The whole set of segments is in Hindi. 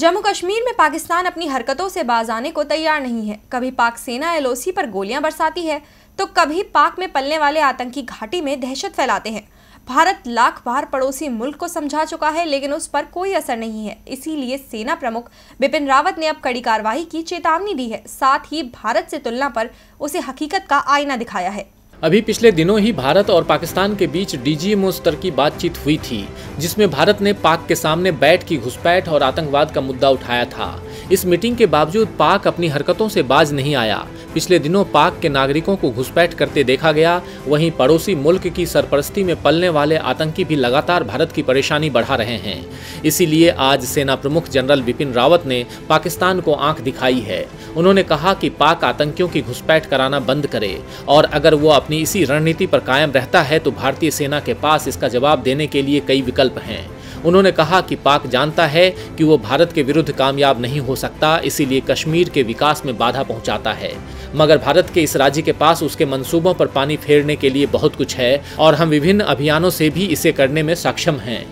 जम्मू कश्मीर में पाकिस्तान अपनी हरकतों से बाज आने को तैयार नहीं है। कभी पाक सेना एलओसी पर गोलियाँ बरसाती है तो कभी पाक में पलने वाले आतंकी घाटी में दहशत फैलाते हैं। भारत लाख बार पड़ोसी मुल्क को समझा चुका है, लेकिन उस पर कोई असर नहीं है। इसीलिए सेना प्रमुख बिपिन रावत ने अब कड़ी कार्रवाई की चेतावनी दी है। साथ ही भारत से तुलना पर उसे हकीकत का आईना दिखाया है। अभी पिछले दिनों ही भारत और पाकिस्तान के बीच डीजीएमओ स्तर की बातचीत हुई थी, जिसमें भारत ने पाक के सामने बैठ की घुसपैठ और आतंकवाद का मुद्दा उठाया था। इस मीटिंग के बावजूद पाक अपनी हरकतों से बाज नहीं आया। पिछले दिनों पाक के नागरिकों को घुसपैठ करते देखा गया, वहीं पड़ोसी मुल्क की सरपरस्ती में पलने वाले आतंकी भी लगातार भारत की परेशानी बढ़ा रहे हैं। इसीलिए आज सेना प्रमुख जनरल बिपिन रावत ने पाकिस्तान को आँख दिखाई है। उन्होंने कहा कि पाक आतंकियों की घुसपैठ कराना बंद करे, और अगर वो अपनी इसी रणनीति पर कायम रहता है तो भारतीय सेना के पास इसका जवाब देने के लिए कई विकल्प हैं। उन्होंने कहा कि पाक जानता है कि वो भारत के विरुद्ध कामयाब नहीं हो सकता, इसीलिए कश्मीर के विकास में बाधा पहुंचाता है। मगर भारत के इस राज्य के पास उसके मंसूबों पर पानी फेरने के लिए बहुत कुछ है और हम विभिन्न अभियानों से भी इसे करने में सक्षम हैं।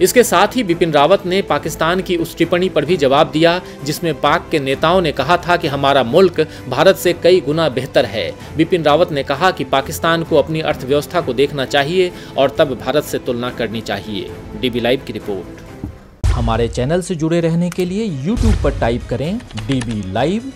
इसके साथ ही बिपिन रावत ने पाकिस्तान की उस टिप्पणी पर भी जवाब दिया, जिसमें पाक के नेताओं ने कहा था कि हमारा मुल्क भारत से कई गुना बेहतर है। बिपिन रावत ने कहा कि पाकिस्तान को अपनी अर्थव्यवस्था को देखना चाहिए और तब भारत से तुलना करनी चाहिए। डीबी लाइव की रिपोर्ट। हमारे चैनल से जुड़े रहने के लिए यूट्यूब पर टाइप करें डीबी लाइव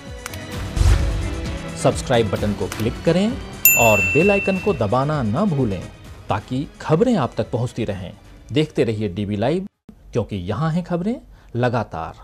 सब्सक्राइब बटन को क्लिक करें और बेल आइकन को दबाना न भूलें ताकि खबरें आप तक पहुँचती रहें। देखते रहिए डीबी लाइव क्योंकि यहाँ हैं खबरें लगातार।